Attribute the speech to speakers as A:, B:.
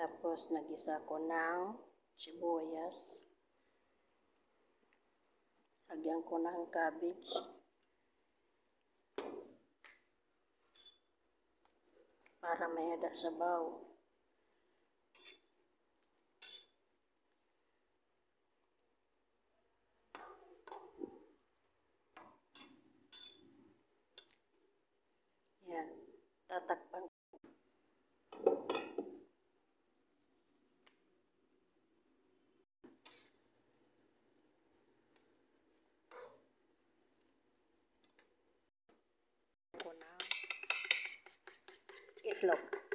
A: Tapos, nagisa ko ng sibuyas. Lagyan ko ng cabbage. Para may hada sabaw. Yan. Tatakpan ko ng itlog.